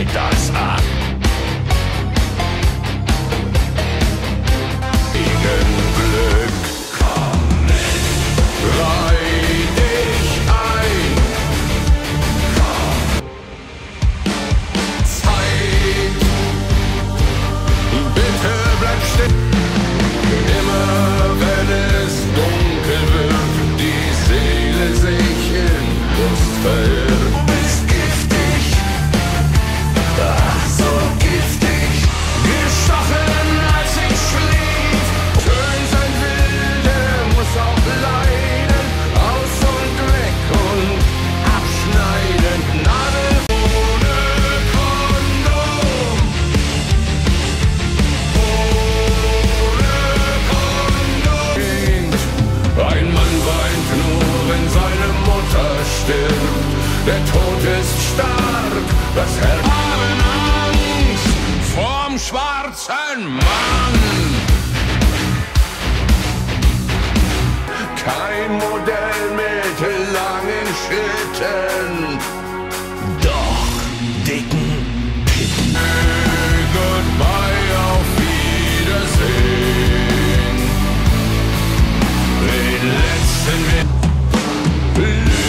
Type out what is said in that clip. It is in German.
schneit das der Tod ist stark, das Herz haben Angst vom schwarzen Mann. kein Modell mit langen Schritten, doch dicken Titten. Goodbye, auf Wiedersehen. Den letzten mit